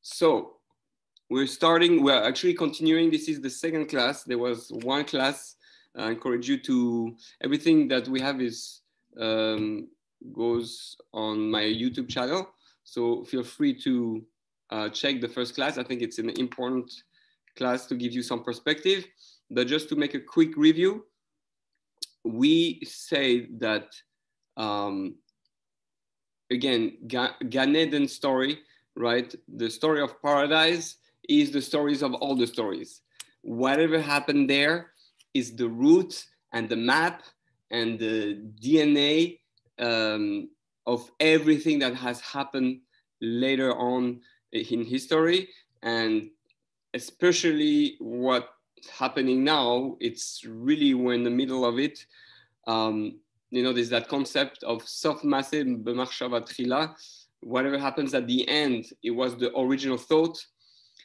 So we're starting, we're actually continuing. This is the second class. There was one class. I encourage you to, everything that we have is um, goes on my YouTube channel. So feel free to uh, check the first class. I think it's an important class to give you some perspective. But just to make a quick review, we say that, um, again, Gan Eden story, right? The story of paradise is the stories of all the stories. Whatever happened there is the root and the map and the DNA um, of everything that has happened later on in history and especially what's happening now it's really we're in the middle of it um, you know there's that concept of soft massive trila whatever happens at the end it was the original thought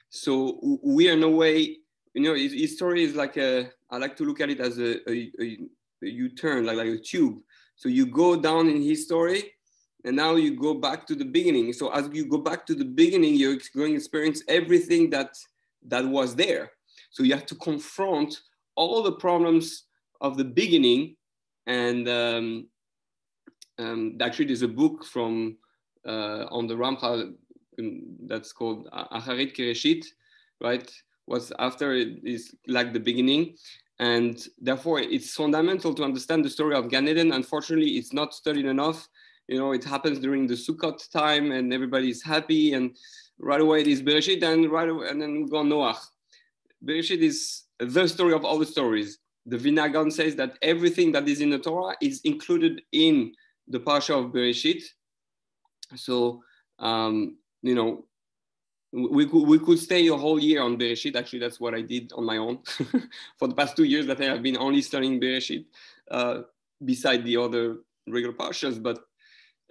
so we are in a way you know his story is like a i like to look at it as a, a, a, a u-turn like, like a tube so you go down in his story and now you go back to the beginning. So as you go back to the beginning, you're going to experience everything that that was there. So you have to confront all the problems of the beginning. And um, um, actually, there's a book from Uh, on the Ramchal that's called Acharit Kereshit, right? Was after it is like the beginning. And therefore, it's fundamental to understand the story of Gan Eden. Unfortunately, it's not studied enough you know, it happens during the Sukkot time and everybody's happy and right away it is Bereshit and right away, and then go Noach. Bereshit is the story of all the stories. The Vilna Gaon says that everything that is in the Torah is included in the Parsha of Bereshit. So, um, you know, we could, we could stay a whole year on Bereshit. Actually, that's what I did on my own for the past two years that I have been only studying Bereshit uh, beside the other regular Parshas. But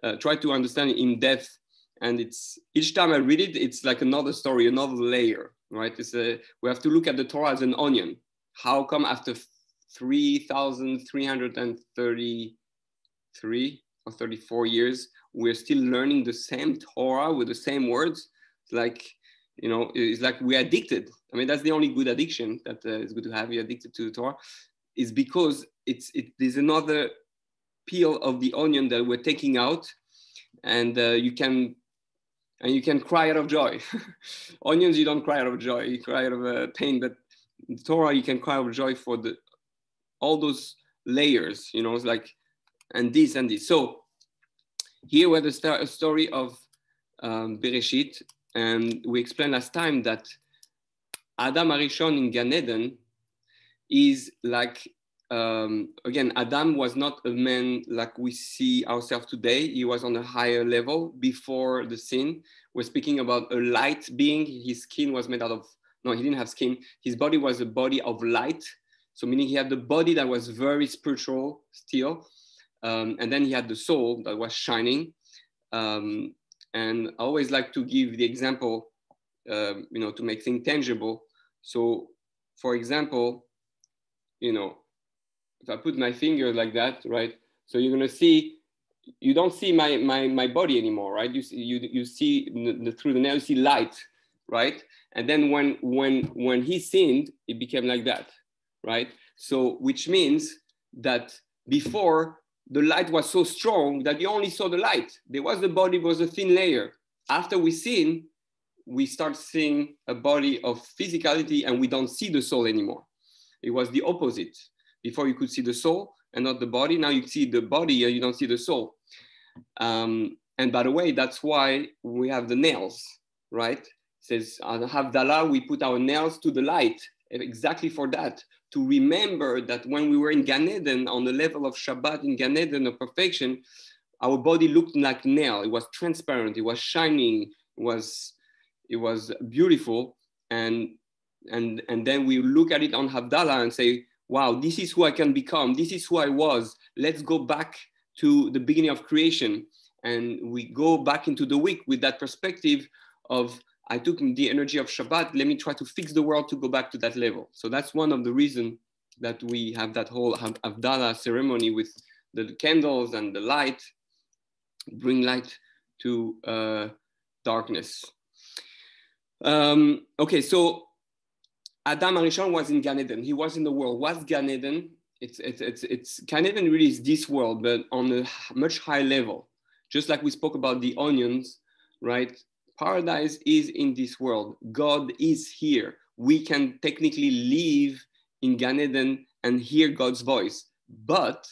uh, try to understand it in depth. And it's each time I read it, it's like another story, another layer, right? It's a, we have to look at the Torah as an onion. How come after 3,333 or 34 years, we're still learning the same Torah with the same words? It's like, you know, it's like we're addicted. I mean, that's the only good addiction that uh, is good to have. You're addicted to the Torah, is because it's it, there's another peel of the onion that we're taking out and uh, you can and you can cry out of joy onions you don't cry out of joy you cry out of uh, pain but torah you can cry out of joy for the all those layers you know it's like and this and this so here we're the st- story of um, bereshit and we explained last time that adam arishon in gan eden is like um, again, Adam was not a man like we see ourselves today. He was on a higher level before the sin. We're speaking about a light being. His skin was made out of, no, he didn't have skin. His body was a body of light. So, meaning he had the body that was very spiritual still. Um, and then he had the soul that was shining. Um, and I always like to give the example, uh, you know, to make things tangible. So, for example, you know, if I put my finger like that, right? So you're gonna see, you don't see my my my body anymore, right? You see, you you see the, the, through the nail, you see light, right? And then when when when he sinned, it became like that, right? So which means that before the light was so strong that you only saw the light. There was the body was a thin layer. After we sin, we start seeing a body of physicality and we don't see the soul anymore. It was the opposite. Before you could see the soul and not the body. Now you see the body and you don't see the soul. Um, and by the way, that's why we have the nails, right? It says on Havdalah, we put our nails to the light exactly for that, to remember that when we were in Gan Eden, on the level of Shabbat in Gan Eden of perfection, our body looked like nail. It was transparent. It was shining. It was, it was beautiful. And and and then we look at it on Havdalah and say, wow, this is who I can become. This is who I was. Let's go back to the beginning of creation. And we go back into the week with that perspective of, I took the energy of Shabbat, let me try to fix the world to go back to that level. So that's one of the reasons that we have that whole Havdalah ceremony with the candles and the light, bring light to uh, darkness. Um, okay, so Adam Arishon was in Gan Eden. He was in the world. What's Gan Eden? It's, it's, it's, it's Gan Eden really is this world, but on a much higher level. Just like we spoke about the onions, right? Paradise is in this world. God is here. We can technically live in Gan Eden and hear God's voice, but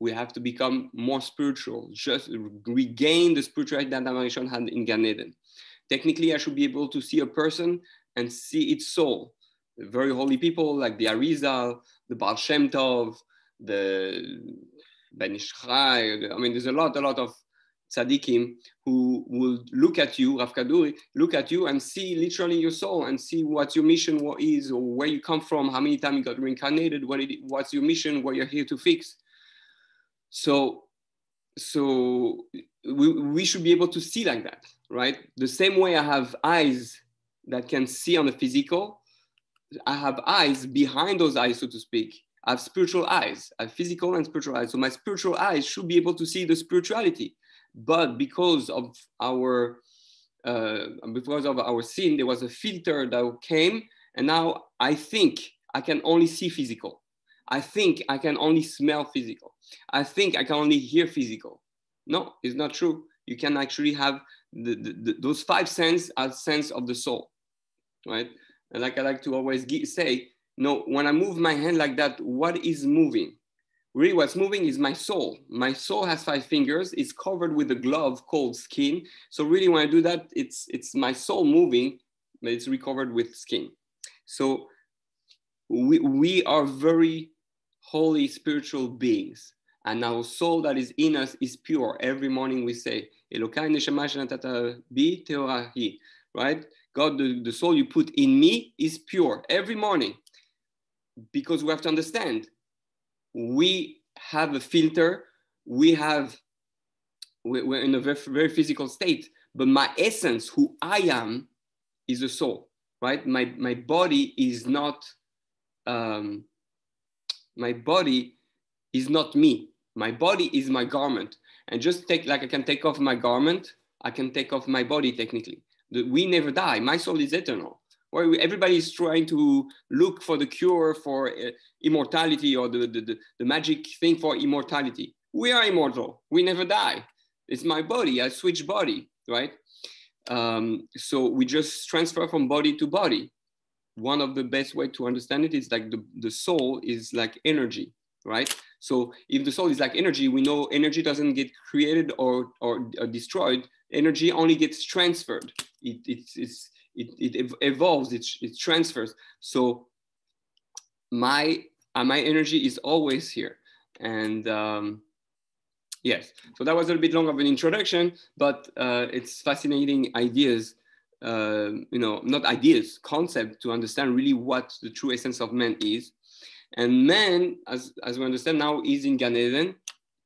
we have to become more spiritual, just regain the spirituality that Adam Arishon had in Gan Eden. Technically, I should be able to see a person and see its soul. Very holy people like the Arizal, the Baal Shem Tov, the Ben Ish Chai. I mean, there's a lot, a lot of tzaddikim who will look at you, Rav Kaduri, look at you and see literally your soul and see what your mission what is or where you come from, how many times you got reincarnated, what it, what's your mission, what you're here to fix. So, so we, we should be able to see like that, right? The same way I have eyes that can see on the physical, I have eyes behind those eyes, so to speak. I have spiritual eyes, I have physical and spiritual eyes. So my spiritual eyes should be able to see the spirituality. But because of our uh, because of our sin, there was a filter that came, and now I think I can only see physical. I think I can only smell physical. I think I can only hear physical. No, it's not true. You can actually have the, the, the, those five senses as sense of the soul, right? And like I like to always say, no, when I move my hand like that, what is moving? Really, what's moving is my soul. My soul has five fingers. It's covered with a glove called skin. So really, when I do that, it's it's my soul moving, but it's recovered with skin. So we we are very holy spiritual beings and our soul that is in us is pure. Every morning we say, right? God, the, the soul you put in me is pure every morning. Because we have to understand, we have a filter, we have, we're in a very, very physical state, but my essence, who I am, is a soul, right? My, my body is not, um, my body is not me my body is my garment. And just take, like I can take off my garment, I can take off my body technically. We never die. My soul is eternal. Where everybody is trying to look for the cure for uh, immortality or the, the, the, the magic thing for immortality. We are immortal. We never die. It's my body. I switch body, right? Um, so we just transfer from body to body. One of the best way to understand it is like the, the soul is like energy, right? So if the soul is like energy, we know energy doesn't get created or, or, or destroyed. Energy only gets transferred. It, it's, it's, it, it evolves, it, it transfers. So my, uh, my energy is always here. And um, yes, so that was a bit long of an introduction, but uh, it's fascinating ideas, uh, you know, not ideas, concept to understand really what the true essence of man is. And man, as, as we understand now, is in Gan Eden,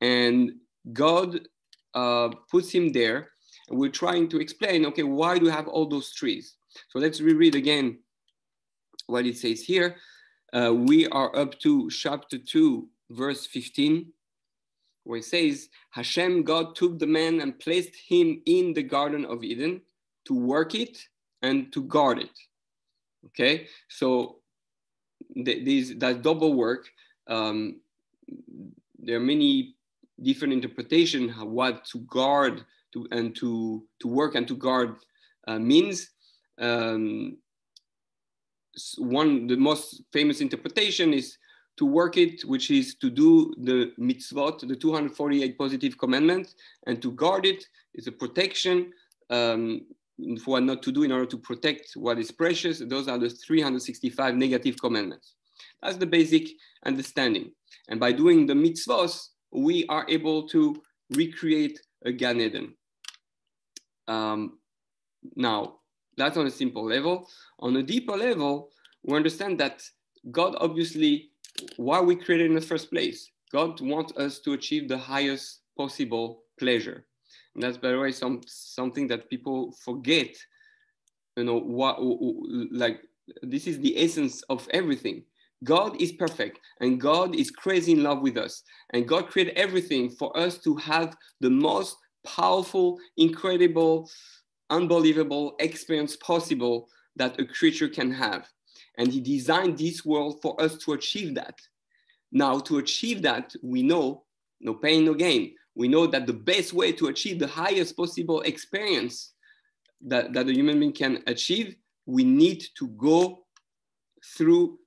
and God uh, puts him there. And we're trying to explain, okay, why do we have all those trees? So let's reread again what it says here. Uh, we are up to chapter 2, verse 15, where it says, Hashem, God took the man and placed him in the Garden of Eden to work it and to guard it. Okay, so these that double work. Um, there are many different interpretations of what to guard to and to to work and to guard uh, means. Um, one the most famous interpretation is to work it, which is to do the mitzvot, the 248 positive commandments, and to guard it is a protection. Um, for what not to do in order to protect what is precious. Those are the 365 negative commandments. That's the basic understanding. And by doing the mitzvot, we are able to recreate a Gan Eden. Um, now, that's on a simple level. On a deeper level, we understand that God obviously, why we created in the first place, God wants us to achieve the highest possible pleasure. And that's, by the way, some something that people forget. You know, what like this is the essence of everything. God is perfect and God is crazy in love with us. And God created everything for us to have the most powerful, incredible, unbelievable experience possible that a creature can have. And he designed this world for us to achieve that. Now, to achieve that, we know no pain, no gain. We know that the best way to achieve the highest possible experience that, that a human being can achieve, we need to go through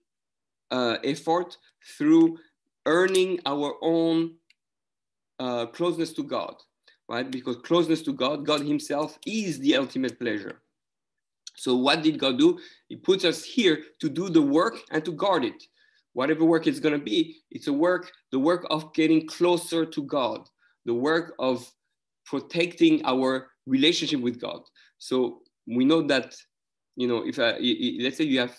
uh, effort, through earning our own uh, closeness to God, right? Because closeness to God, God Himself is the ultimate pleasure. So, what did God do? He puts us here to do the work and to guard it. Whatever work it's going to be, it's a work, the work of getting closer to God, the work of protecting our relationship with God. So, we know that, you know, if uh, let's say you have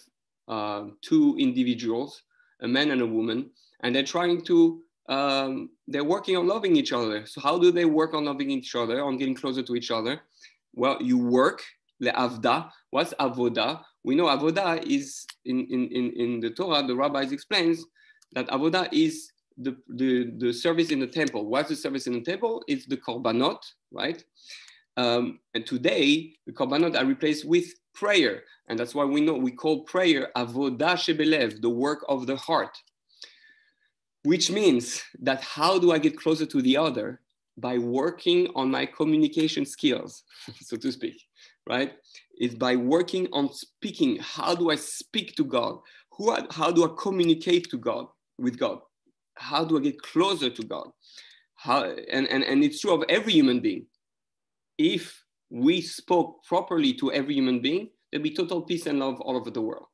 uh, two individuals, a man and a woman, and they're trying to um, they're working on loving each other. So how do they work on loving each other, on getting closer to each other? Well, you work, the avoda. What's avoda? We know avoda is in, in, in, in the Torah, the rabbis explains that avoda is the, the, the service in the temple. What's the service in the temple? It's the korbanot, right? Um, and today, the korbanot are replaced with prayer. And that's why we know we call prayer avoda shebelev, the work of the heart which means that how do I get closer to the other? By working on my communication skills, so to speak, right? Is by working on speaking. How do I speak to God? Who, how do I communicate to God with God? How do I get closer to God? How, and, and, and it's true of every human being. If we spoke properly to every human being, there'd be total peace and love all over the world.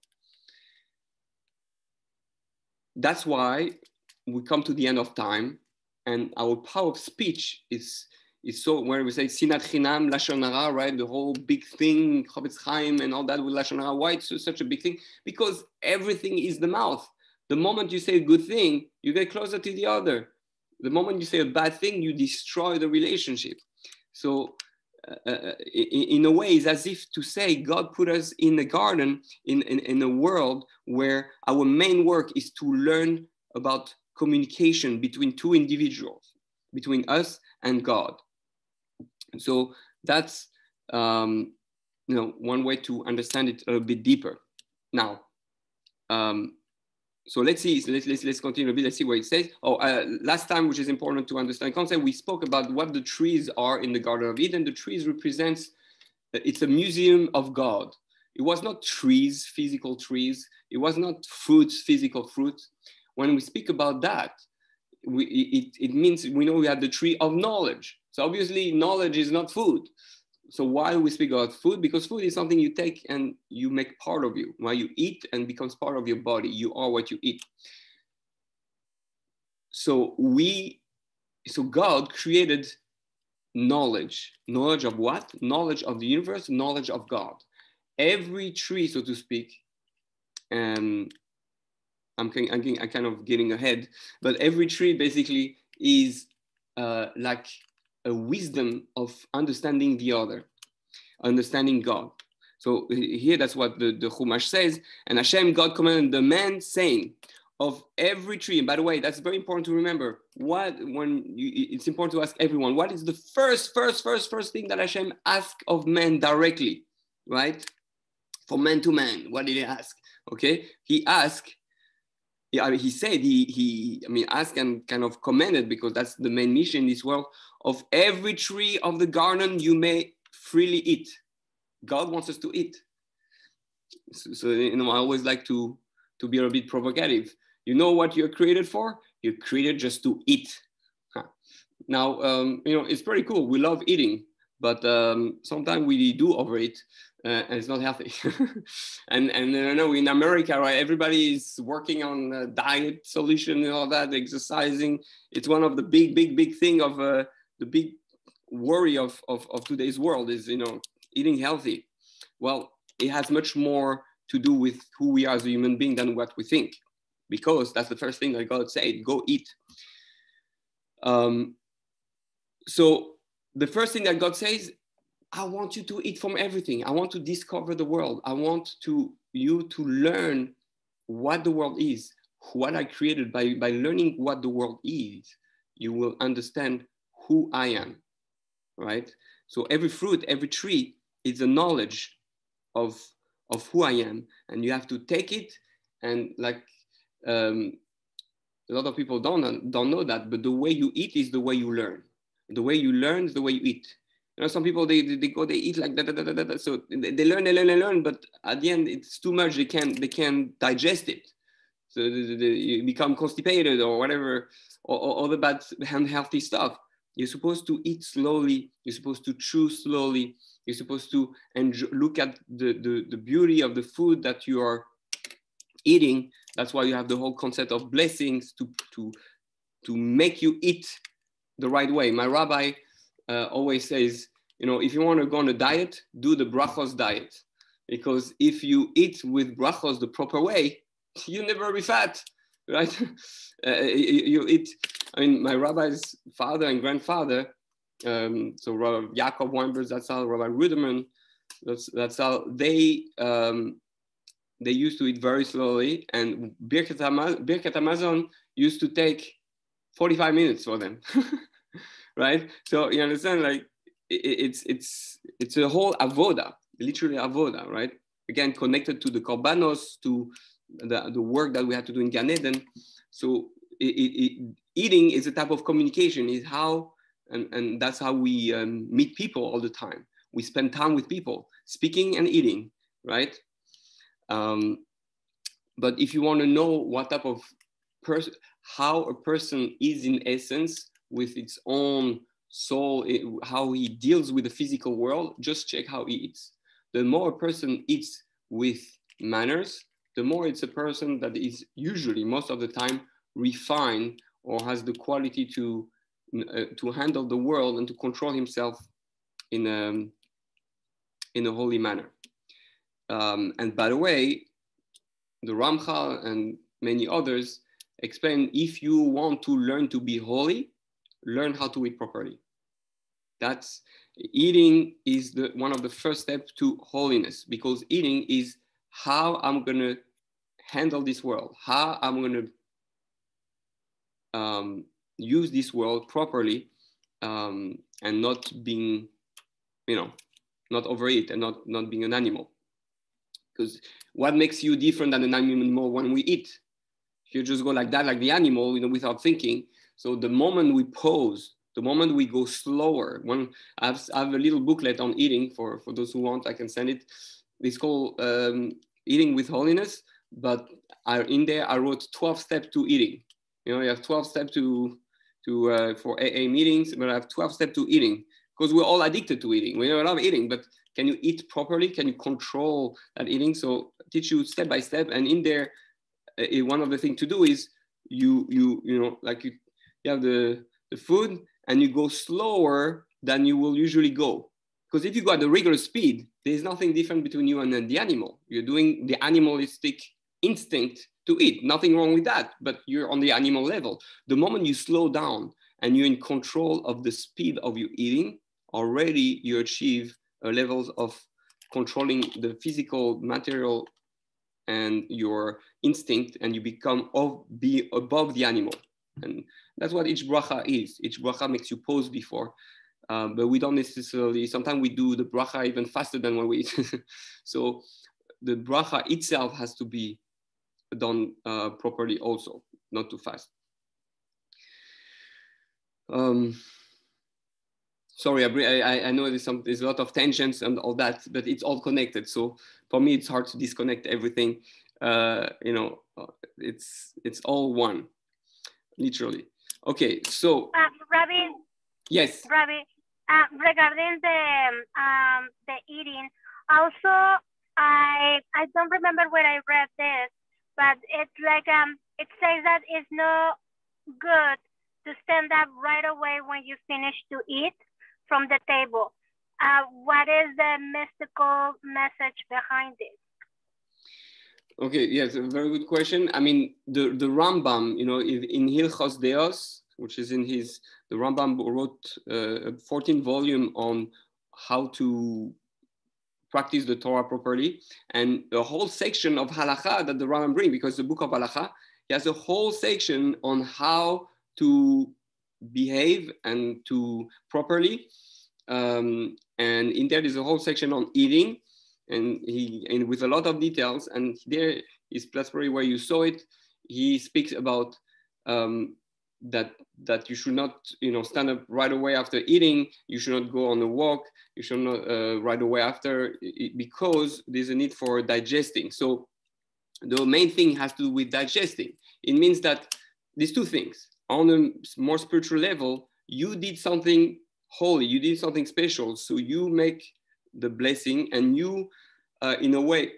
That's why we come to the end of time and our power of speech is is so where we say sinat chinam lashon hara, right? The whole big thing, Chofetz Chaim and all that with lashon hara. Why it's such a big thing? Because everything is the mouth. The moment you say a good thing, you get closer to the other. The moment you say a bad thing, you destroy the relationship. So, uh, uh in, in, a way, it's as if to say God put us in a garden, in, in, in a world where our main work is to learn about communication between two individuals, between us and God. So that's um, you know one way to understand it a bit deeper. Now, um, so let's see. Let's, let's let's continue a bit. Let's see what it says. Oh, uh, last time, which is important to understand concept, we spoke about what the trees are in the Garden of Eden. The trees represents uh, it's a museum of God. It was not trees, physical trees. It was not fruits, physical fruits when we speak about that, we, it, it means we know we have the tree of knowledge. So obviously knowledge is not food. So why we speak about food? Because food is something you take and you make part of you. While you eat and becomes part of your body, you are what you eat. So we, so God created knowledge. Knowledge of what? Knowledge of the universe, knowledge of God. Every tree, so to speak, um, I'm, I'm, I'm kind of getting ahead, but every tree basically is uh, like a wisdom of understanding the other, understanding God. So here, that's what the, the Chumash says. And Hashem, God commanded the man saying, of every tree. And by the way, that's very important to remember. What when you, it's important to ask everyone, what is the first, first, first, first thing that Hashem asked of man directly, right? From man to man, what did he ask? Okay, he asked yeah, I mean, he said he he I mean asked and kind of commended because that's the main mission in this world of every tree of the garden you may freely eat. God wants us to eat. So, so you know, I always like to to be a bit provocative. You know what you're created for? You're created just to eat. Huh. Now, um, you know, it's pretty cool. We love eating, but um, sometimes we do overeat uh, and it's not healthy. and and you know in America, right, everybody is working on a diet solution and all that, exercising. It's one of the big, big, big thing of uh, the big worry of, of of today's world is you know eating healthy. Well, it has much more to do with who we are as a human being than what we think, because that's the first thing that God said: go eat. Um, so the first thing that God says I want you to eat from everything. I want to discover the world. I want to you to learn what the world is, what I created. By, by learning what the world is, you will understand who I am, right? So every fruit, every tree is a knowledge of, of who I am, and you have to take it and like um, a lot of people don't don't know that, but the way you eat is the way you learn. The way you learn is the way you eat. You know, some people they, they go they eat like that, that, that, that, so they learn, they learn, they learn, but at the end it's too much. They can't they can't digest it. So the, the, you become constipated or whatever, or, or all the bad unhealthy stuff. You're supposed to eat slowly. You're supposed to chew slowly. You're supposed to enjoy, look at the, the, the beauty of the food that you are eating. That's why you have the whole concept of blessings to, to, to make you eat the right way. My rabbi uh, always says, you know, if you want to go on a diet, do the brachos diet. Because if you eat with brachos the proper way, you never be fat, right? uh, you, you, eat, I mean, my rabbi's father and grandfather, um, so Rabbi Yaakov Weinberg, that's how Rabbi Ruderman, that's, that's how they um, they used to eat very slowly, and Birkat Hamazon used to take 45 minutes for them, right? So you understand, like it's it's it's a whole avoda, literally avoda, right? Again, connected to the korbanos, to the, the work that we had to do in Gan Eden. So it, it, eating is a type of communication. Is how and, and that's how we um, meet people all the time. We spend time with people, speaking and eating, right? Um, but if you want to know what type of person, how a person is in essence with its own soul, it, how he deals with the physical world, just check how he eats. The more a person eats with manners, the more it's a person that is usually, most of the time, refined or has the quality to, uh, to handle the world and to control himself in a, in a holy manner. Um, and by the way, the Ramchal and many others explain if you want to learn to be holy, learn how to eat properly. That's eating is the, one of the first steps to holiness because eating is how I'm gonna handle this world, how I'm gonna um, use this world properly um, and not being, you know, not overeat and not, not being an animal. Because what makes you different than an animal when we eat? If you just go like that, like the animal, you know, without thinking. So the moment we pause, the moment we go slower, when I have, I have a little booklet on eating for, for those who want, I can send it. It's called um, Eating with Holiness, but I, in there I wrote 12 steps to eating. You know, you have 12 steps to, to uh, for AA meetings, but I have 12 steps to eating because we're all addicted to eating. We love eating, but can you eat properly? Can you control that eating? So teach you step by step. And in there, uh, one of the things to do is you you you know like you, you have the the food and you go slower than you will usually go. Because if you go at the regular speed, there's nothing different between you and the animal. You're doing the animalistic instinct to eat. Nothing wrong with that, but you're on the animal level. The moment you slow down and you're in control of the speed of your eating, already you achieve uh, levels of controlling the physical material and your instinct and you become of be above the animal and that's what each bracha is each bracha makes you pause before uh, but we don't necessarily sometimes we do the bracha even faster than when we eat so the bracha itself has to be done uh, properly also not too fast um, sorry, I, I know there's, some, there's a lot of tensions and all that, but it's all connected. So for me, it's hard to disconnect everything. Uh, you know, it's it's all one, literally. Okay, so. Uh, Rabbi. Yes. Rabbi, uh, regarding the um, the eating, also I I don't remember where I read this, but it's like um it says that it's not good to stand up right away when you finish to eat from the table. Uh, what is the mystical message behind it? Okay, yes, a very good question. I mean, the, the Rambam, you know, in Hilchos Deos, which is in his, the Rambam wrote uh, a 14 volume on how to practice the Torah properly, and a whole section of halacha that the Rambam bring, because the book of halacha, he has a whole section on how to behave and to properly. Um, and in there is a whole section on eating. And he and with a lot of details. And there is that's where you saw it. He speaks about um, that that you should not you know stand up right away after eating. You should not go on a walk. You should not uh, right away after because there's a need for digesting. So the main thing has to do with digesting. It means that these two things on a more spiritual level you did something holy. You did something special. So you make the blessing and you uh, in a way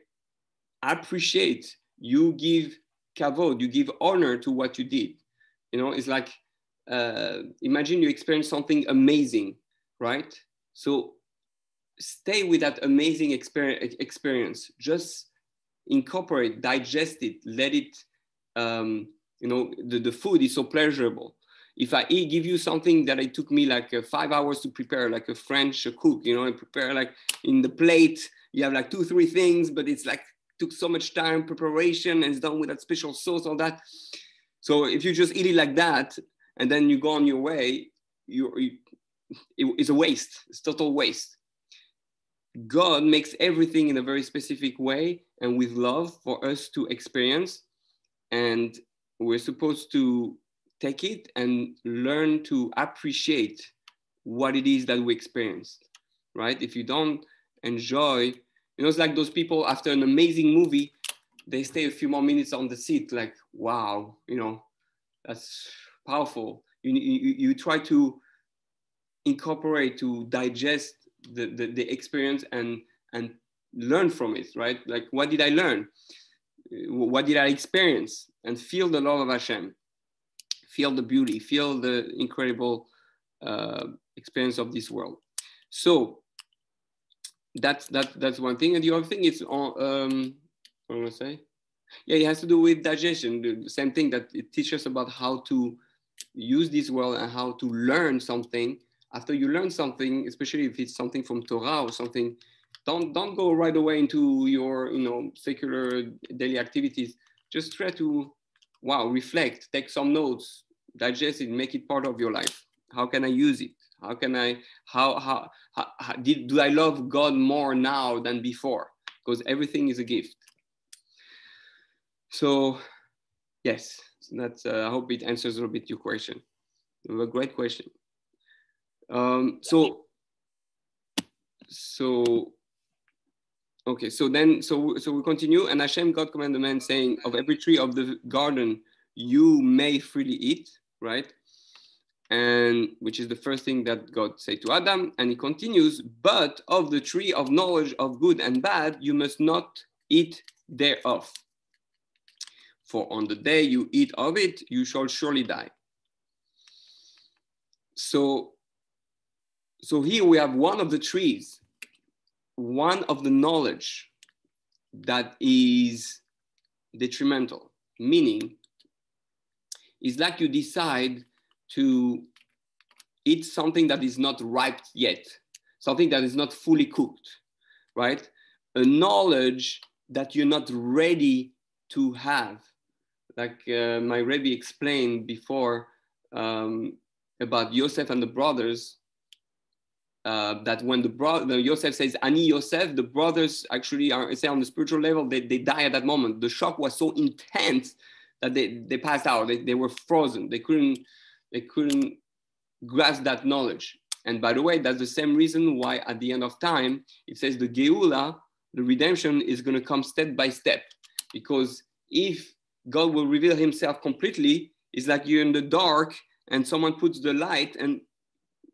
appreciate you give kavod you give honor to what you did. You know it's like uh, imagine you experience something amazing right? So stay with that amazing experience experience. Just incorporate digest it let it um, you know the, the food is so pleasurable if i eat, give you something that it took me like uh, five hours to prepare like a french cook you know and prepare like in the plate you have like two three things but it's like took so much time preparation and it's done with that special sauce all that so if you just eat it like that and then you go on your way, you, you it, it's a waste. It's total waste. God makes everything in a very specific way and with love for us to experience. And we're supposed to take it and learn to appreciate what it is that we experienced, right? If you don't enjoy, you know, it's like those people after an amazing movie, they stay a few more minutes on the seat, like, wow, you know, that's powerful. You, you, you try to incorporate, to digest the, the, the experience and, and learn from it, right? Like, what did I learn? What did I experience? And feel the love of Hashem, feel the beauty, feel the incredible uh, experience of this world. So that's that that's one thing, and the other thing is um, what am I say? Yeah, it has to do with digestion. The same thing that it teaches us about how to use this world and how to learn something. After you learn something, especially if it's something from Torah or something, don't don't go right away into your you know secular daily activities. Just try to wow reflect, take some notes, digest it, make it part of your life. How can I use it? How can I how how, how, how did do I love God more now than before? Because everything is a gift. So, yes, that's. Uh, I hope it answers a little bit your question. A great question. Um, so, so, okay. So then, so so we continue, and Hashem God commanded the man saying, "Of every tree of the garden you may freely eat." Right and which is the first thing that God said to Adam. And he continues, but of the tree of knowledge of good and bad, you must not eat thereof for on the day you eat of it, you shall surely die. So, so here we have one of the trees, one of the knowledge that is detrimental, meaning it's like you decide to eat something that is not ripe yet, something that is not fully cooked, right? A knowledge that you're not ready to have like uh, my Rebbe explained before um, about Yosef and the brothers, uh, that when the brother Yosef says Ani Yosef, the brothers actually are say on the spiritual level they, they die at that moment. The shock was so intense that they, they passed out. They, they were frozen. They couldn't they couldn't grasp that knowledge. And by the way, that's the same reason why at the end of time it says the Geula, the redemption, is going to come step by step. Because if God will reveal himself completely. It's like you're in the dark and someone puts the light and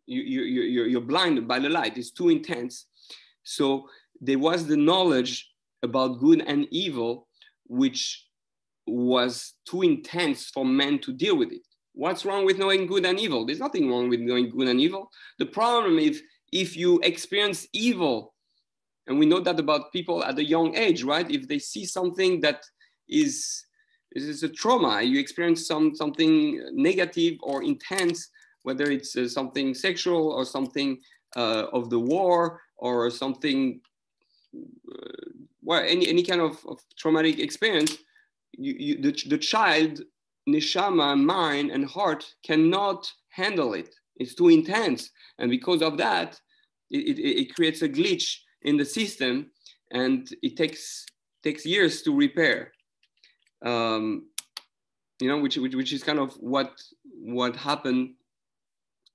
you, you, you, you're blinded by the light. It's too intense. So there was the knowledge about good and evil, which was too intense for men to deal with it. What's wrong with knowing good and evil? There's nothing wrong with knowing good and evil. The problem is if you experience evil, and we know that about people at a young age, right? If they see something that is is a trauma. You experience some something negative or intense, whether it's uh, something sexual or something uh, of the war or something, uh, well, any any kind of, of traumatic experience. You, you, the, the child, neshama, mind, and heart cannot handle it. It's too intense, and because of that, it, it, it creates a glitch in the system, and it takes takes years to repair. Um, you know, which, which which is kind of what what happened.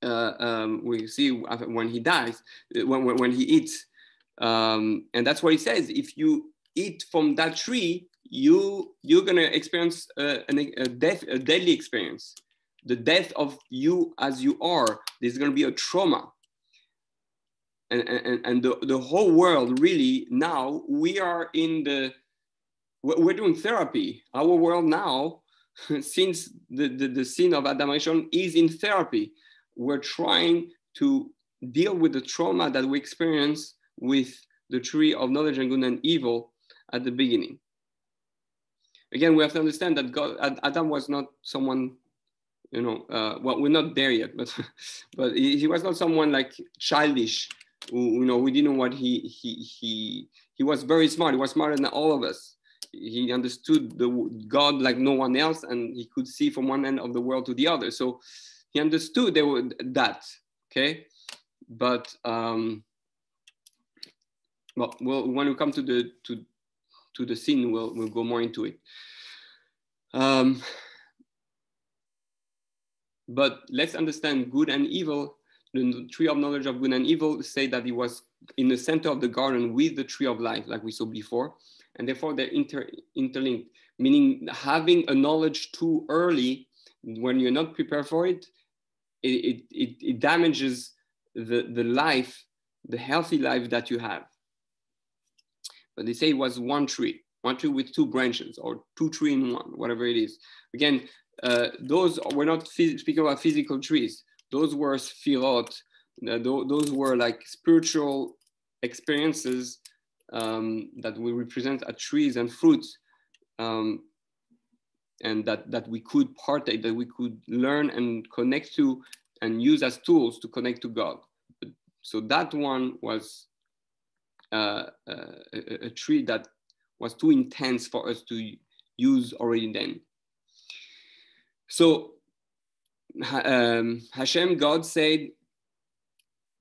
Uh, um, we see when he dies, when when, when he eats, um, and that's what he says. If you eat from that tree, you you're gonna experience a, a death, a deadly experience, the death of you as you are. There's gonna be a trauma and, and, and the, the whole world really now we are in the we're doing therapy our world now since the, the, the sin of adamation is in therapy we're trying to deal with the trauma that we experience with the tree of knowledge and good and evil at the beginning again we have to understand that god adam was not someone you know uh, well we're not there yet but but he, was not someone like childish you know, we didn't know what he he he he was very smart. He was smarter than all of us. He understood the God like no one else, and he could see from one end of the world to the other. So he understood there were that. Okay, but um, well, well, when we come to the to to the scene, we'll we'll go more into it. Um, but let's understand good and evil the tree of knowledge of good and evil say that it was in the center of the garden with the tree of life, like we saw before. And therefore they're inter interlinked, meaning having a knowledge too early when you're not prepared for it, it, it, it damages the, the life, the healthy life that you have. But they say it was one tree, one tree with two branches or two tree in one, whatever it is. Again, uh, those we're not speaking about physical trees those were sfirot, uh, those were like spiritual experiences um, that we represent as trees and fruits um, and that, that we could partake, that we could learn and connect to and use as tools to connect to God. So that one was uh, a, a tree that was too intense for us to use already then. So um, Hashem, God said,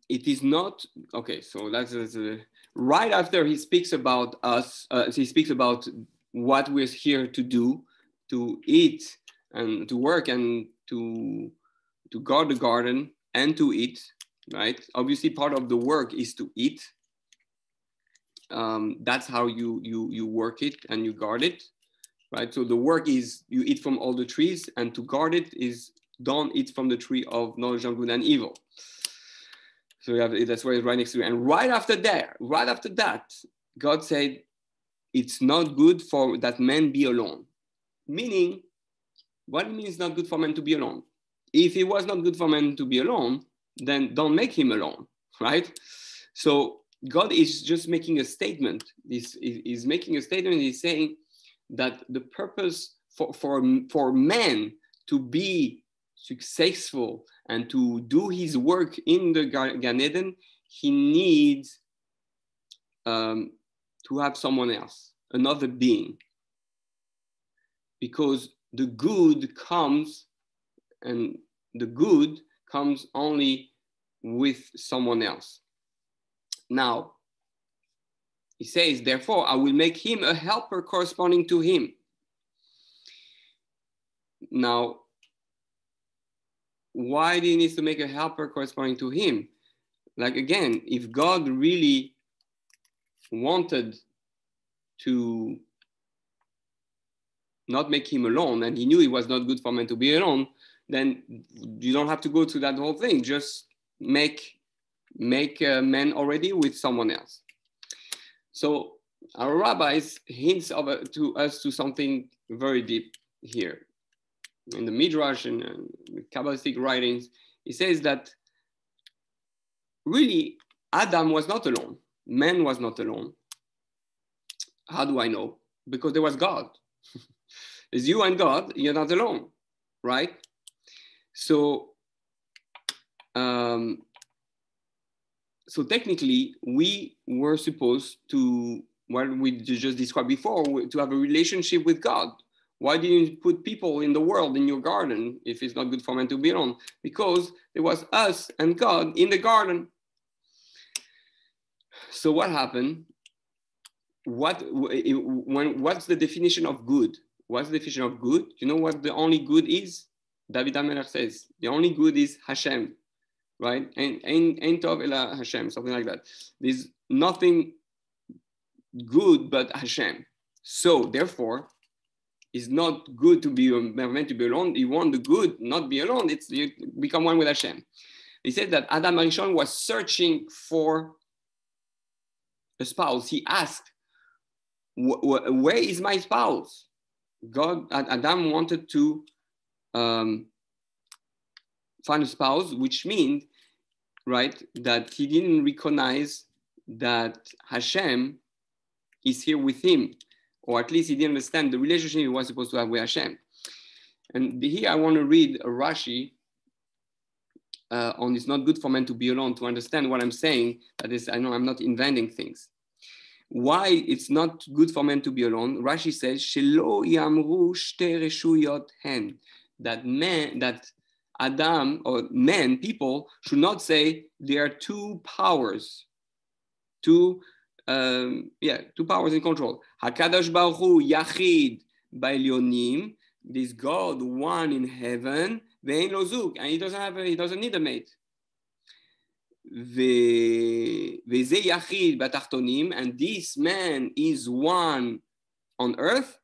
it is not, okay, so that's, uh, right after he speaks about us, uh, he speaks about what we're here to do, to eat and to work and to, to guard the garden and to eat, right? Obviously part of the work is to eat. Um, that's how you, you, you work it and you guard it, right? So the work is you eat from all the trees and to guard it is don't eat from the tree of knowledge of good and evil. So have that's why it's right next to it. And right after that, right after that, God said, it's not good for that man be alone. Meaning, what it means not good for man to be alone? If it was not good for man to be alone, then don't make him alone, right? So God is just making a statement. He's, he's making a statement. He's saying that the purpose for, for, for man to be successful and to do his work in the Gan Eden, he needs um, to have someone else, another being. Because the good comes, and the good comes only with someone else. Now, he says, therefore, I will make him a helper corresponding to him. Now, why do he need to make a helper corresponding to him? Like again, if God really wanted to not make him alone and he knew it was not good for men to be alone, then you don't have to go through that whole thing. Just make make a man already with someone else. So our rabbis hints of, uh, to us to something very deep here in the Midrash and, and Kabbalistic writings, he says that really Adam was not alone. Man was not alone. How do I know? Because there was God. it's you and God, you're not alone, right? So, um, so technically, we were supposed to, what we just described before, to have a relationship with God. Why didn't you put people in the world in your garden if it's not good for man to be alone? Because it was us and God in the garden. So what happened? what when what's the definition of good? What's the definition of good? You know what the only good is? David HaMelech says the only good is Hashem, right? And ein tov ela Hashem, something like that. There's nothing good but Hashem. So therefore, it's not good to be meant to be alone. You want the good, not be alone. It's you become one with Hashem. He said that Adam HaRishon was searching for a spouse. He asked, "Where is my spouse?" God, Adam wanted to um, find a spouse, which means, right, that he didn't recognize that Hashem is here with him, or at least he didn't understand the relationship he was supposed to have with Hashem. And here I want to read a Rashi uh, on it's not good for men to be alone to understand what I'm saying. That is, I know I'm not inventing things why it's not good for men to be alone, Rashi says, Shelo yamru that men, that Adam or men, people should not say there are two powers, two, um, yeah, two powers in control. Hakadosh Baruch Hu Yachid Lionim, this God one in heaven, vein lozuk, and he doesn't have, he doesn't need a mate. The Batachtonim, and this man is one on earth,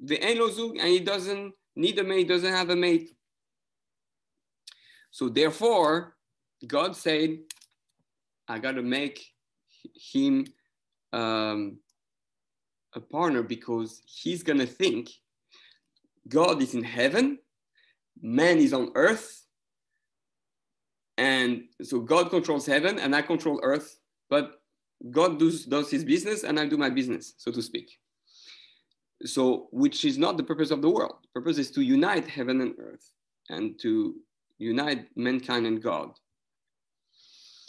the and he doesn't need a mate, doesn't have a mate. So therefore, God said, I gotta make him um, a partner because he's gonna think God is in heaven, man is on earth, and so God controls heaven and I control earth, but God does, does his business and I do my business, so to speak. So, which is not the purpose of the world. The purpose is to unite heaven and earth and to unite mankind and God.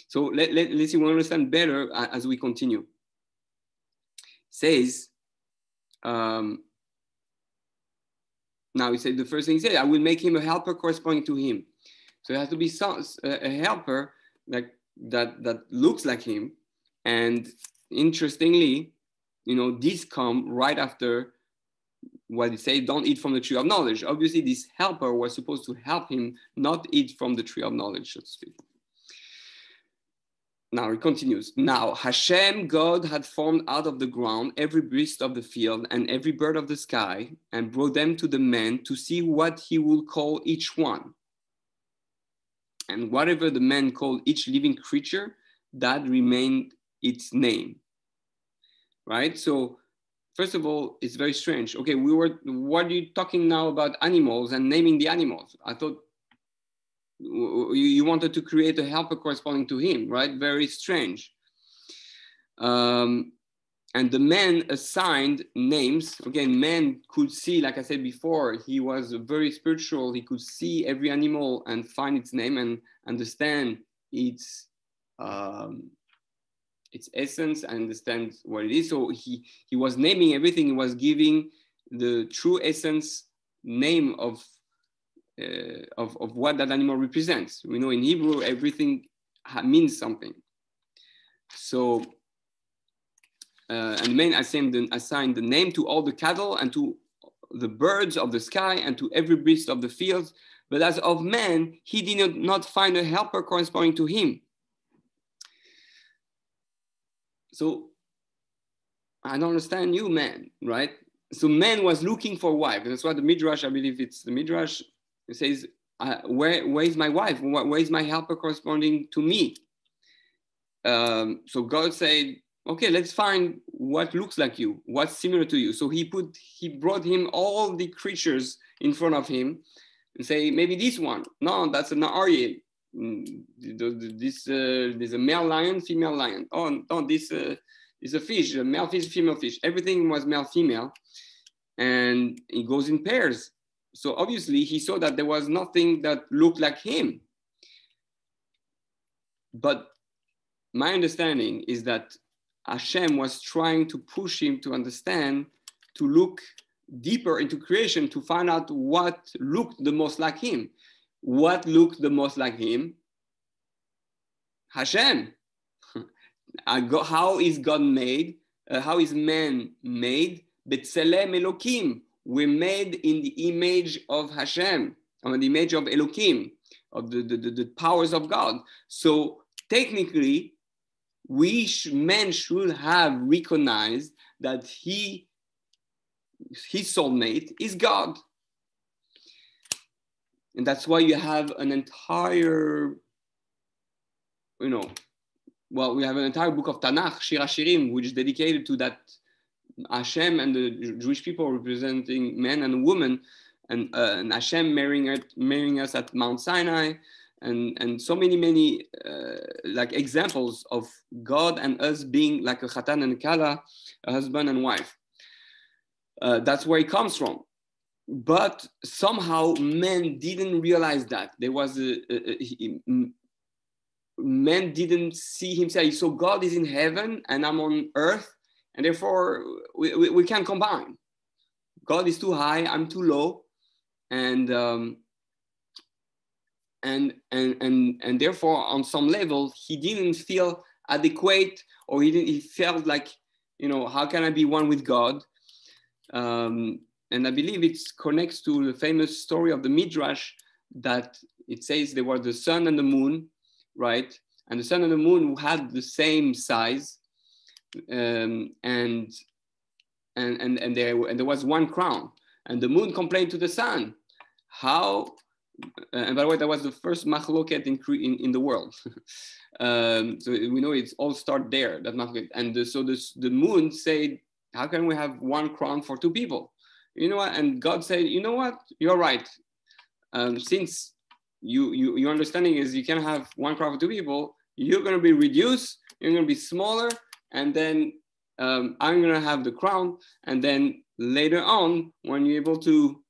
So let, let, let's see, we understand better as we continue. says, um, now he said the first thing he said, I will make him a helper corresponding to him. So it has to be some, a helper like that that looks like him. And interestingly, you know, these come right after what he say, don't eat from the tree of knowledge. Obviously, this helper was supposed to help him not eat from the tree of knowledge, so to speak. Now it continues. Now Hashem, God, had formed out of the ground every beast of the field and every bird of the sky, and brought them to the man to see what he will call each one. And whatever the man called each living creature, that remained its name. Right? So, first of all, it's very strange. Okay, we were, what are you talking now about animals and naming the animals? I thought you wanted to create a helper corresponding to him, right? Very strange. Um, and the man assigned names. Again, man could see, like I said before, he was very spiritual. He could see every animal and find its name and understand its um, its essence and understand what it is. So he he was naming everything. He was giving the true essence name of uh, of, of what that animal represents. We know in Hebrew, everything means something. So, uh, and men assigned the, assigned the name to all the cattle and to the birds of the sky and to every beast of the fields. But as of man, he did not find a helper corresponding to him. So I don't understand you, man, right? So man was looking for wife. That's why the Midrash, I believe it's the Midrash it says, uh, where, where is my wife? Where, where is my helper corresponding to me? Um, so God said, okay, let's find what looks like you, what's similar to you. So he put, he brought him all the creatures in front of him and say, maybe this one. No, that's an Aryeh. Mm, this, uh, there's a male lion, female lion. Oh, no, this uh, is a fish, a male fish, female fish. Everything was male, female. And it goes in pairs. So obviously he saw that there was nothing that looked like him. But my understanding is that Hashem was trying to push him to understand, to look deeper into creation to find out what looked the most like him. What looked the most like him? Hashem. How is God made? uh, how is man made? Betzelem Elokim. We're made in the image of Hashem, or the image of Elokim, of the, the, the, the powers of God. So technically, we sh- men should have recognized that he, his soulmate is God. And that's why you have an entire, you know, well, we have an entire book of Tanakh, Shir Hashirim, which is dedicated to that Hashem and the Jewish people representing men and women, and, uh, and Hashem marrying, marrying us at Mount Sinai, and, and so many, many uh, like examples of God and us being like a Khatan and Kala, a husband and wife. Uh, that's where it comes from. But somehow men didn't realize that. There was a, a, a man didn't see himself. So God is in heaven and I'm on earth, and therefore we, we, we can't combine. God is too high, I'm too low, and um, and and and and therefore on some level he didn't feel adequate, or he didn't. He felt like you know how can I be one with God? Um, and I believe it connects to the famous story of the Midrash that it says there were the sun and the moon right? And the sun and the moon had the same size, um, and and and and there and there was one crown. And the moon complained to the sun, how? Uh, and by the way, that was the first machloket in in, in the world. um, so we know it's all start there. That machloket. And the, so this, the moon said, how can we have one crown for two people? You know what? And God said, you know what? You're right. Um, since you, you your understanding is you can have one crown for two people, you're going to be reduced, you're going to be smaller, and then um, I'm going to have the crown. And then later on, when you're able to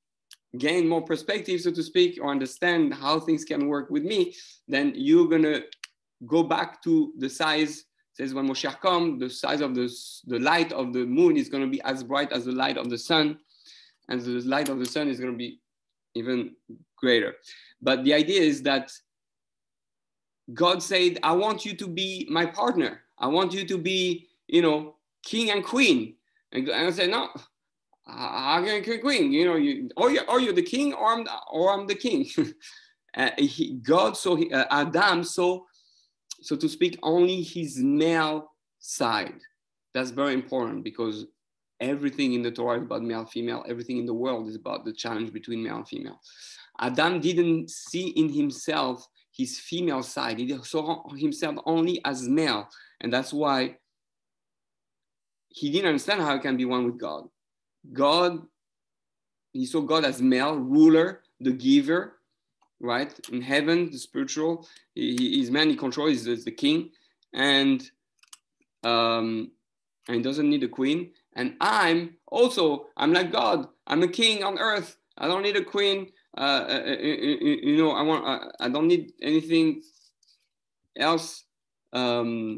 gain more perspective, so to speak, or understand how things can work with me, then you're going to go back to the size. Says when Moshiach comes, the size of the, the light of the moon is going to be as bright as the light of the sun. And the light of the sun is going to be even greater. But the idea is that God said, I want you to be my partner. I want you to be, you know, king and queen. And I said, no, I can be queen. You know, you, or, you, or you're the king or I'm, or I'm the king. uh, he, God saw he, uh, Adam saw, so to speak, only his male side. That's very important because everything in the Torah is about male, female. Everything in the world is about the challenge between male and female. Adam didn't see in himself his female side. He saw himself only as male. And that's why he didn't understand how he can be one with God. God, he saw God as male, ruler, the giver, right? In heaven, the spiritual, he, man, he controls, he's the king. And, um, and he doesn't need a queen. And I'm also, I'm like God. I'm a king on earth. I don't need a queen. Uh, uh, uh, you know, I want, I don't need anything else. Um,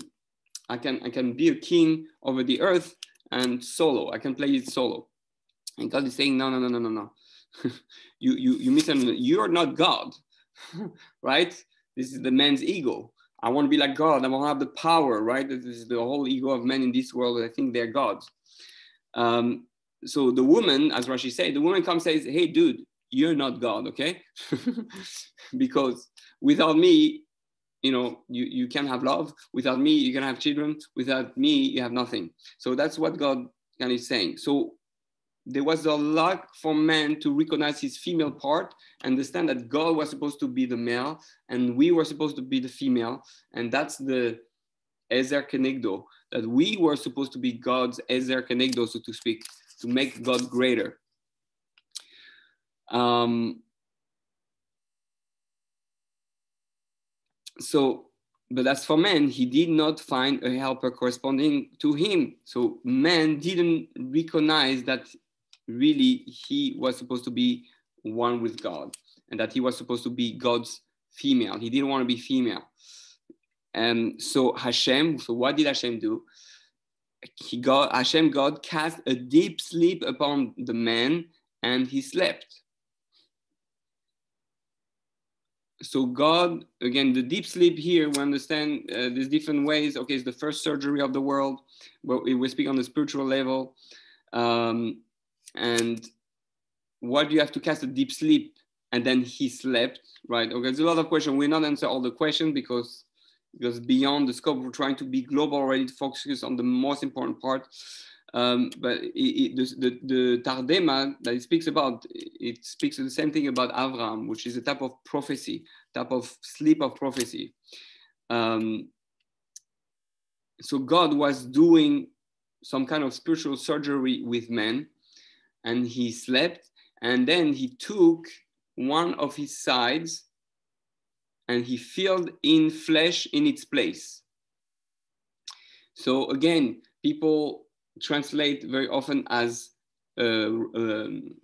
I can, I can be a king over the earth and solo. I can play it solo. And God is saying, no, no, no, no, no, no. you, you, you misunderstand. You're not God, right? This is the man's ego. I want to be like God. I want to have the power, right? This is the whole ego of men in this world. I think they're gods. Um, so the woman, as Rashi said, the woman comes says, "Hey, dude, you're not God, okay? because without me, you know, you, you can have love. Without me, you can have children. Without me, you have nothing. So that's what God kind of saying. So there was a lack for man to recognize his female part, understand that God was supposed to be the male and we were supposed to be the female. And that's the Ezer Kenegdo, that we were supposed to be God's Ezer Kenegdo, so to speak, to make God greater. Um, so, but as for man, he did not find a helper corresponding to him. So man didn't recognize that really he was supposed to be one with God and that he was supposed to be God's female. He didn't want to be female. And so Hashem, so what did Hashem do? He got Hashem God cast a deep sleep upon the man and he slept. so God, again, the deep sleep here, we understand uh, there's different ways. Okay, it's the first surgery of the world, but we speak on the spiritual level. Um, and what do you have to cast a deep sleep? And then he slept, right? Okay, there's a lot of questions. We're not answer all the questions because because beyond the scope, we're trying to be global already to focus on the most important part. Um, but it, it, the, the, the, Tardema that it speaks about, it speaks the same thing about Avram, which is a type of prophecy, type of sleep of prophecy. Um, so God was doing some kind of spiritual surgery with men, and he slept, and then he took one of his sides and he filled in flesh in its place. So again, people translate very often as uh, um,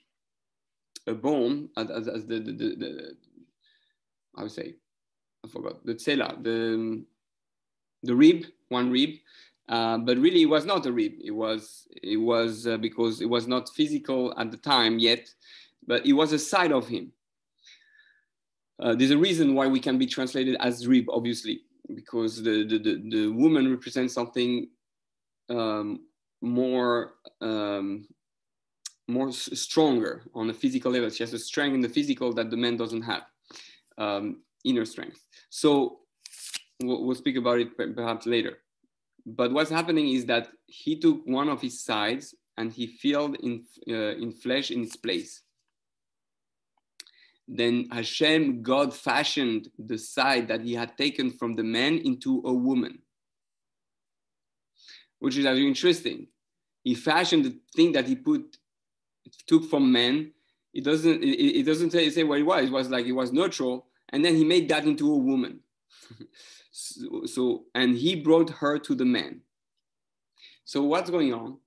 a bone, as, as, as the, the, the, the, I would say, I forgot, the tsela, the, the rib, one rib, uh, but really it was not a rib. It was, it was uh, because it was not physical at the time yet, but it was a side of him. Uh, there's a reason why we can be translated as rib, obviously, because the, the, the, the woman represents something um, more um, more stronger on a physical level. She has a strength in the physical that the man doesn't have, um, inner strength. So we'll, we'll, speak about it perhaps later. But what's happening is that he took one of his sides and he filled in, uh, in flesh in its place. Then Hashem, God fashioned the side that he had taken from the man into a woman which is actually interesting. He fashioned the thing that he put took from man. It doesn't it, it doesn't say, say what it was. It was like it was neutral, and then he made that into a woman. so, and he brought her to the man. So what's going on?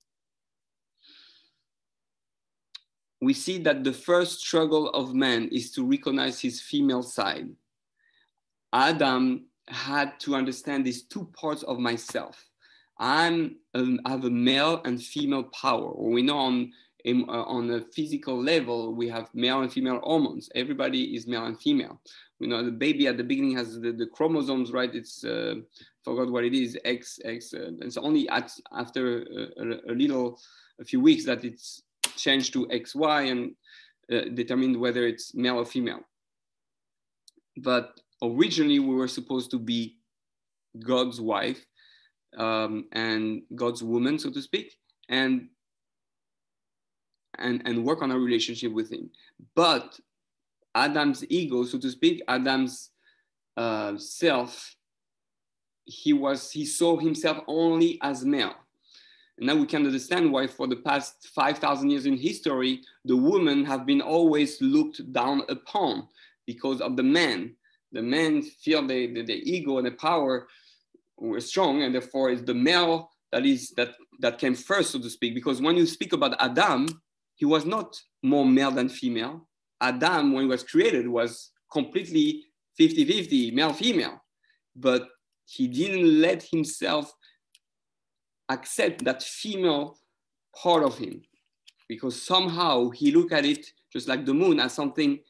We see that the first struggle of man is to recognize his female side. Adam had to understand these two parts of myself I'm um, have a male and female power. We know on in, uh, on a physical level we have male and female hormones. Everybody is male and female. You know the baby at the beginning has the, the chromosomes, right? It's uh, forgot what it is, X X. Uh, it's only at, after a, a, little, a few weeks that it's changed to XY and uh, determined whether it's male or female. But originally we were supposed to be God's wife um, and God's woman, so to speak, and and and work on a relationship with Him. But Adam's ego, so to speak, Adam's uh, self, he was he saw himself only as male. And now we can understand why, for the past 5,000 years in history, the women have been always looked down upon because of the men. The men feel the, the, the ego and the power were strong, and therefore it's the male that is that that came first, so to speak. Because when you speak about Adam, he was not more male than female. Adam, when he was created, was completely 50-50, male-female. But he didn't let himself accept that female part of him because somehow he looked at it just like the moon as something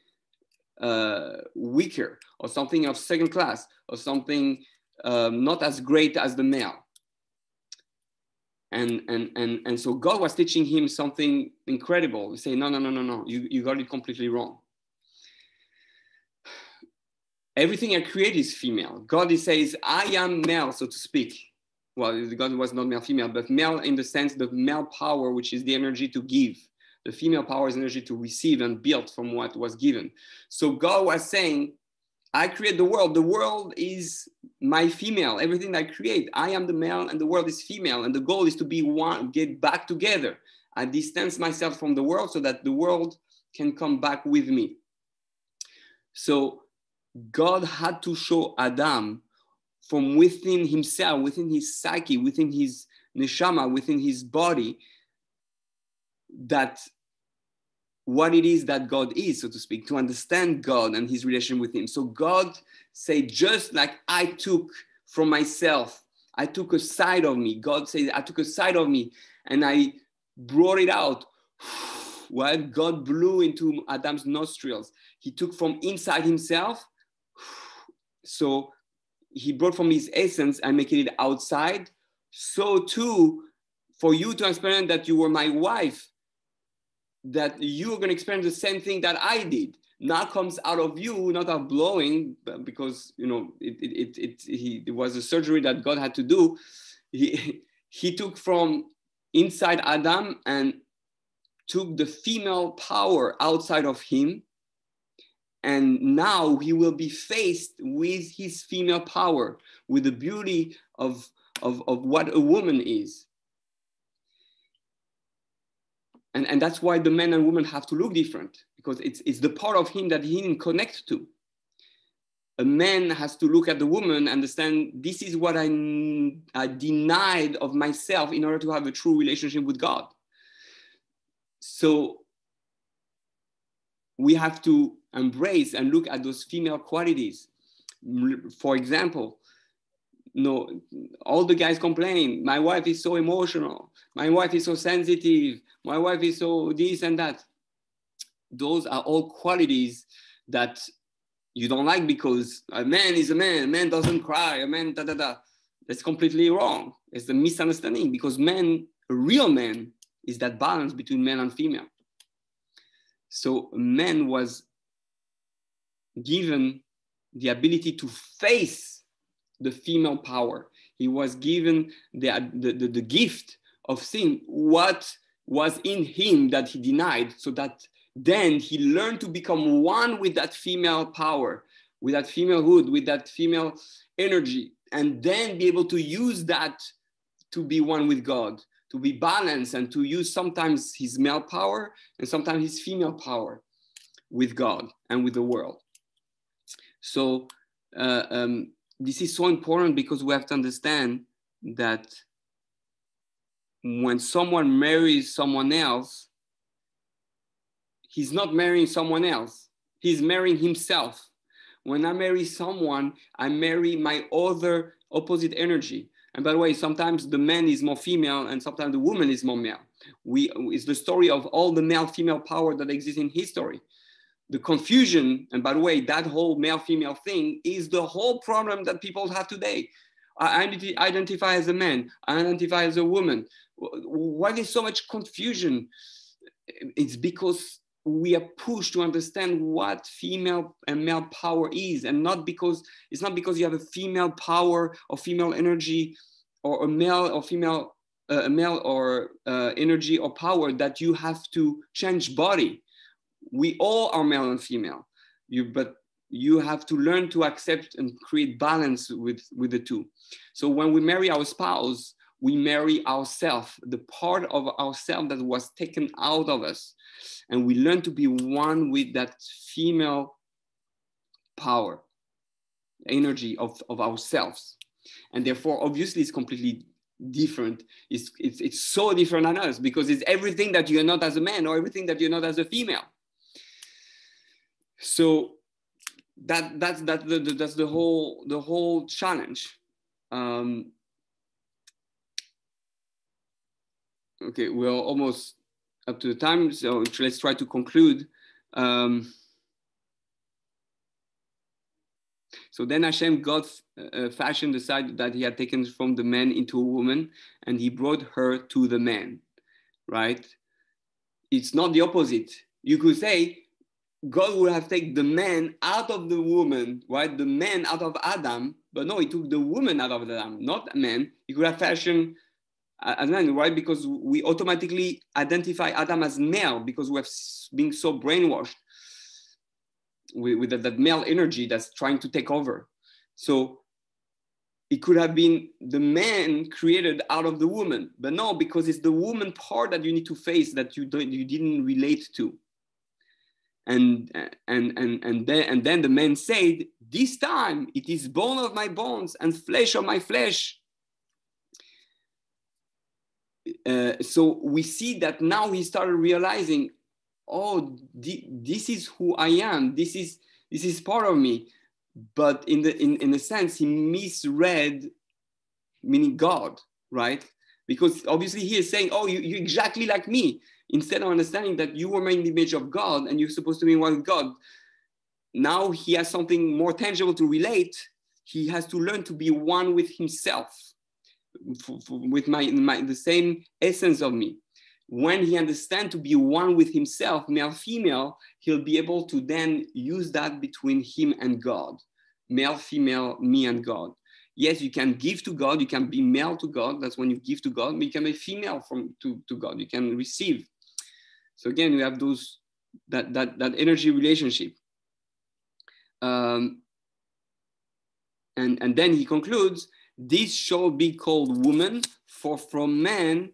uh, weaker or something of second class or something um, not as great as the male. And, and, and, and so God was teaching him something incredible. He say, no, no, no, no, no, you, you got it completely wrong. Everything I create is female. God is says, I am male, so to speak. Well, God was not male, female, but male in the sense the male power, which is the energy to give. The female power is energy to receive and build from what was given. So God was saying, I create the world. The world is my female. Everything I create, I am the male and the world is female. And the goal is to be one, get back together. I distance myself from the world so that the world can come back with me. So God had to show Adam from within himself, within his psyche, within his neshama, within his body, that what it is that God is, so to speak, to understand God and his relation with him. So God say, just like I took from myself, I took a side of me. God says, I took a side of me and I brought it out. Well, God blew into Adam's nostrils. He took from inside himself So he brought from his essence and making it outside. So too, for you to experience that you were my wife, that you're going to experience the same thing that I did. Now comes out of you, not out blowing, because you know it, it, it, it, he, it was a surgery that God had to do. He, he took from inside Adam and took the female power outside of him. And now he will be faced with his female power, with the beauty of, of, of what a woman is. And, and that's why the men and women have to look different because it's, it's the part of him that he didn't connect to. A man has to look at the woman, understand this is what I, I denied of myself in order to have a true relationship with God. So we have to embrace and look at those female qualities. For example, no, all the guys complain, my wife is so emotional, my wife is so sensitive, my wife is so this and that. Those are all qualities that you don't like because a man is a man, a man doesn't cry, a man da da da. That's completely wrong. It's a misunderstanding because men, a real man, is that balance between male and female. So man was given the ability to face the female power. He was given the, the, the, the gift of seeing what was in him that he denied, so that then he learned to become one with that female power, with that femalehood, with that female energy, and then be able to use that to be one with God to be balanced and to use sometimes his male power and sometimes his female power with God and with the world. So uh, um, this is so important because we have to understand that when someone marries someone else, he's not marrying someone else, he's marrying himself. When I marry someone, I marry my other opposite energy. And by the way, sometimes the man is more female and sometimes the woman is more male. We, it's the story of all the male female power that exists in history. The confusion, and by the way, that whole male female thing is the whole problem that people have today. I identify as a man, I identify as a woman. Why there's so much confusion? It's because we are pushed to understand what female and male power is and not because it's not because you have a female power or female energy or a male or female uh, male or uh, energy or power that you have to change body we all are male and female. You but you have to learn to accept and create balance with with the two. So when we marry our spouse we marry ourselves the part of ourselves that was taken out of us. And we learn to be one with that female power energy of, of ourselves. And therefore obviously it's completely different. It's, it's it's so different than us because it's everything that you're not as a man or everything that you're not as a female so that that's that the, the, that's the whole the whole challenge um okay we're almost up to the time. So let's try to conclude. Um, so then Hashem, God uh, fashioned the side that he had taken from the man into a woman, and he brought her to the man, right? It's not the opposite. You could say God would have taken the man out of the woman, right? The man out of Adam, but no, he took the woman out of Adam, not a man. He could have fashioned a man, right? Because we automatically identify Adam as male because we have been so brainwashed with, with that, that male energy that's trying to take over. So it could have been the man created out of the woman, but no, because it's the woman part that you need to face that you don't, you didn't relate to. And and and and then and then the man said, "This time it is bone of my bones and flesh of my flesh." uh, so we see that now he started realizing, oh, this is who I am. This is this is part of me. But in the in, in a sense, he misread, meaning God, right? Because obviously he is saying, oh, you, you're exactly like me. Instead of understanding that you were made in the image of God and you're supposed to be one with God, now he has something more tangible to relate he has to learn to be one with himself, with my, my, the same essence of me. When he understands to be one with himself, male, female, he'll be able to then use that between him and God, male, female, me and God. Yes, you can give to God, you can be male to God, that's when you give to God, but you can be female from to, to God, you can receive. So again, we have those that that that energy relationship. Um, and, and then he concludes, this shall be called woman, for from man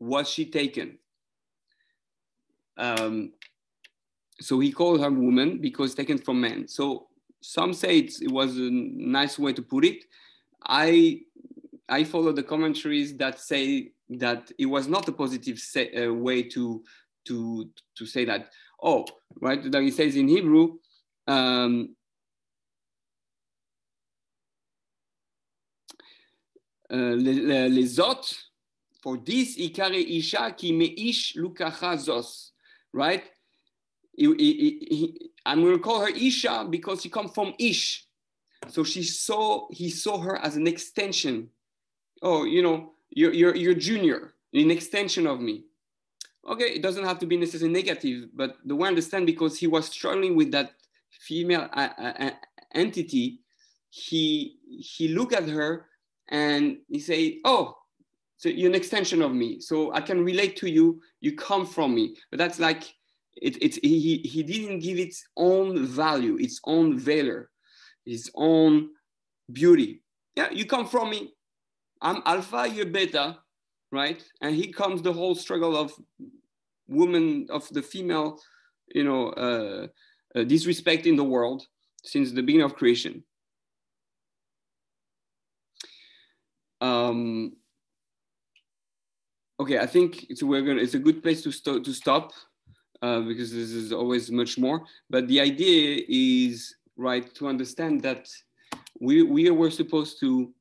was she taken. Um, so he called her woman because taken from man. So some say it was a nice way to put it. I I follow the commentaries that say that it was not a positive say, uh, way to to to say that. Oh, right, that he says in Hebrew, um, autres, for this, ikare isha ki meish lukacha zos, right? He, he, he, I'm going to call her Isha because she comes from Ish. So she saw, he saw her as an extension. Oh, you know, you're, you're, you're junior, an extension of me. Okay, it doesn't have to be necessarily negative, but the way I understand because he was struggling with that female uh, uh, entity, he, he looked at her and he say, oh, so you're an extension of me. So I can relate to you. You come from me. But that's like, it, it's, he, he didn't give its own value, its own valor, its own beauty. Yeah, you come from me. I'm alpha, you're beta, right? And here comes the whole struggle of women, of the female, you know, uh, uh, disrespect in the world since the beginning of creation. Um, okay, I think it's we're gonna it's a good place to to stop uh, because this is always much more. But the idea is right to understand that we we were supposed to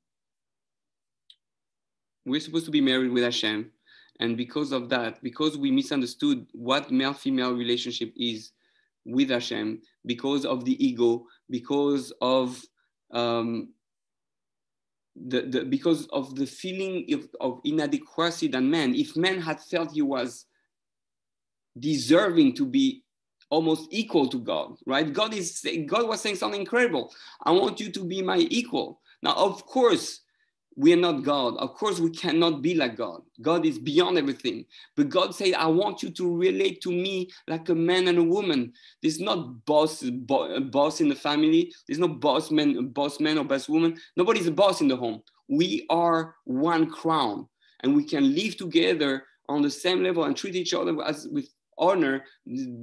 we're supposed to be married with Hashem, and because of that, because we misunderstood what male female relationship is with Hashem, because of the ego, because of um, the, the, because of the feeling of, of inadequacy than man. If man had felt he was deserving to be almost equal to God, right? God is God was saying something incredible. I want you to be my equal. Now, of course, we are not God. Of course, we cannot be like God. God is beyond everything. But God said, I want you to relate to me like a man and a woman. There's not boss, bo- boss in the family. There's no boss man, boss man or boss woman. Nobody's a boss in the home. We are one crown and we can live together on the same level and treat each other as with honor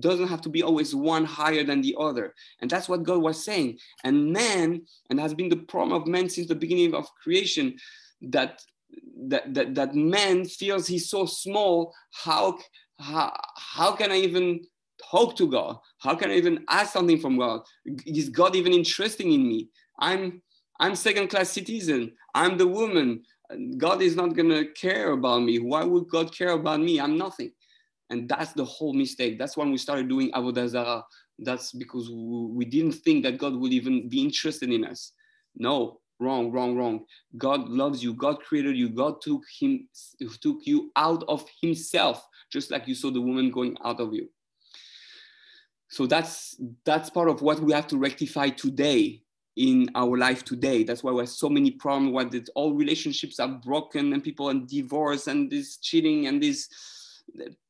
doesn't have to be always one higher than the other. And that's what God was saying. And man, and has been the problem of man since the beginning of creation, that that that, that man feels he's so small. How, how how can I even talk to God? How can I even ask something from God? Is God even interested in me? I'm I'm second class citizen. I'm the woman. God is not gonna care about me. Why would God care about me? I'm nothing. And that's the whole mistake. That's when we started doing Avodah Zarah. That's because we didn't think that God would even be interested in us. No, wrong, wrong, wrong. God loves you. God created you. God took him, took you out of Himself, just like you saw the woman going out of you. So that's that's part of what we have to rectify today in our life today. That's why we have so many problems. Why all relationships are broken and people are divorced and this cheating and this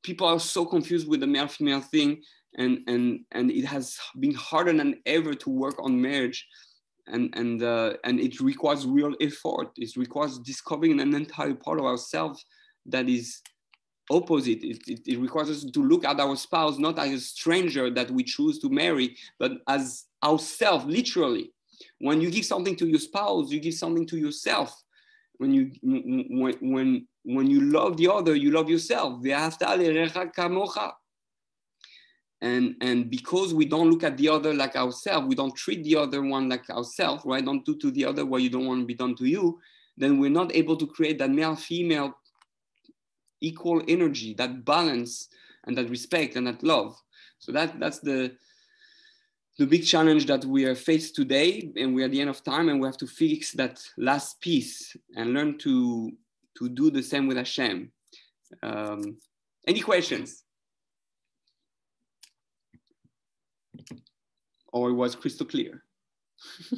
people are so confused with the male female thing and and and it has been harder than ever to work on marriage. And and uh, and it requires real effort. It requires discovering an entire part of ourselves that is opposite. It, it, it, requires us to look at our spouse not as a stranger that we choose to marry but as ourselves literally. When you give something to your spouse you give something to yourself. When you when when when you love the other, you love yourself. And, and because we don't look at the other like ourselves, we don't treat the other one like ourselves, right? Don't do to the other what you don't want to be done to you, then we're not able to create that male female equal energy, that balance and that respect and that love. So that that's the the big challenge that we are faced today, and we're at the end of time, and we have to fix that last piece and learn to to do the same with Hashem. Um, any questions? Or it was crystal clear.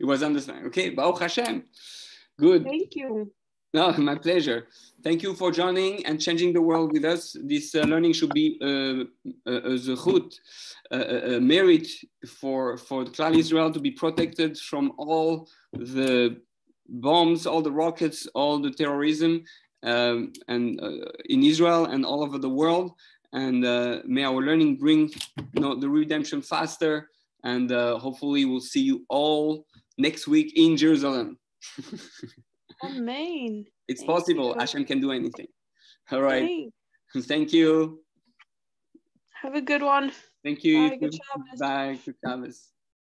it was understanding. Okay, Baruch Hashem. Good. Thank you. No, my pleasure. Thank you for joining and changing the world with us. This uh, learning should be uh, a, a zechut, a, a merit for, for the Klal Israel to be protected from all the bombs, all the rockets, all the terrorism um, and uh, in Israel and all over the world. And uh, may our learning bring you know, the redemption faster. And uh, hopefully we'll see you all next week in Jerusalem. Amen. It's Thank possible. you. Hashem can do anything. All right. Thanks. Thank you. Have a good one. Thank you. Bye. Good Shabbos. Bye. Good Shabbos.